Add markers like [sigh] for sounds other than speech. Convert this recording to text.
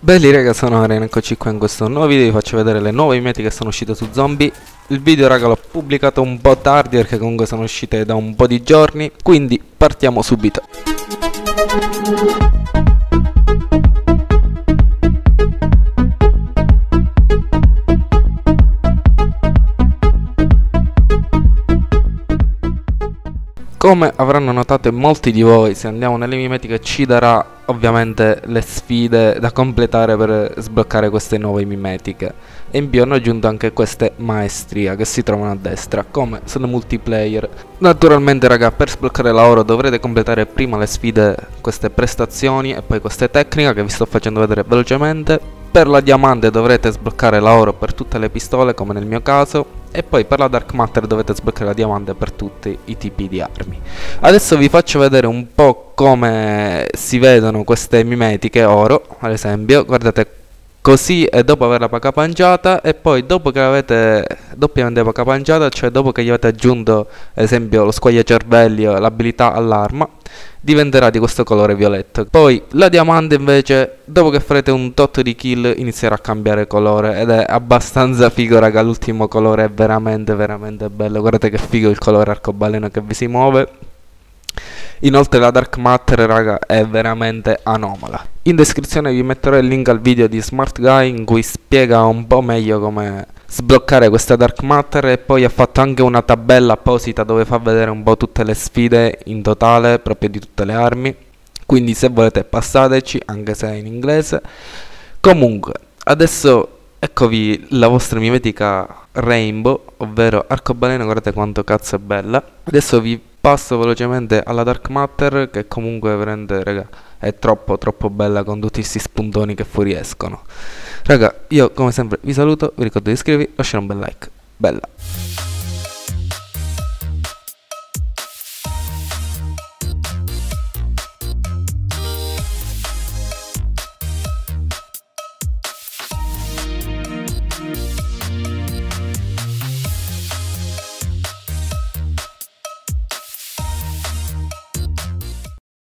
Belli raga sono Arena, eccoci qua in questo nuovo video vi faccio vedere le nuove mimeti che sono uscite su zombie. Il video raga l'ho pubblicato un po' tardi perché comunque sono uscite da un po' di giorni Quindi partiamo subito Come avranno notato molti di voi, se andiamo nelle mimetiche ci darà ovviamente le sfide da completare per sbloccare queste nuove mimetiche. E in più hanno aggiunto anche queste maestria che si trovano a destra, come sono multiplayer. Naturalmente raga, per sbloccare la oro dovrete completare prima le sfide, queste prestazioni e poi queste tecniche che vi sto facendo vedere velocemente. Per la diamante dovrete sbloccare la oro per tutte le pistole come nel mio caso e poi per la Dark Matter dovete sbloccare la diamante per tutti i tipi di armi. Adesso vi faccio vedere un po' come si vedono queste mimetiche oro, ad esempio, guardate così e dopo averla pacapangiata e poi dopo che l'avete doppiamente pacapangiata, cioè dopo che gli avete aggiunto ad esempio lo squagliacervelli o l'abilità all'arma, diventerà di questo colore violetto. Poi la diamante invece, dopo che farete un tot di kill, inizierà a cambiare colore ed è abbastanza [laughs] figo raga, l'ultimo colore è veramente veramente bello. Guardate che figo il colore arcobaleno che vi si muove. Inoltre la Dark Matter raga è veramente anomala. In descrizione vi metterò il link al video di Smart Guy in cui spiega un po' meglio come sbloccare questa Dark Matter e poi ha fatto anche una tabella apposita dove fa vedere un po' tutte le sfide in totale proprio di tutte le armi. Quindi se volete passateci anche se è in inglese. Comunque adesso eccovi la vostra mimetica Rainbow ovvero arcobaleno guardate quanto cazzo è bella. Adesso vi passo velocemente alla Dark Matter che comunque veramente raga è troppo troppo bella con tutti questi spuntoni che fuoriescono Raga, io come sempre vi saluto, vi ricordo di iscrivervi, lasciare un bel like. Bella.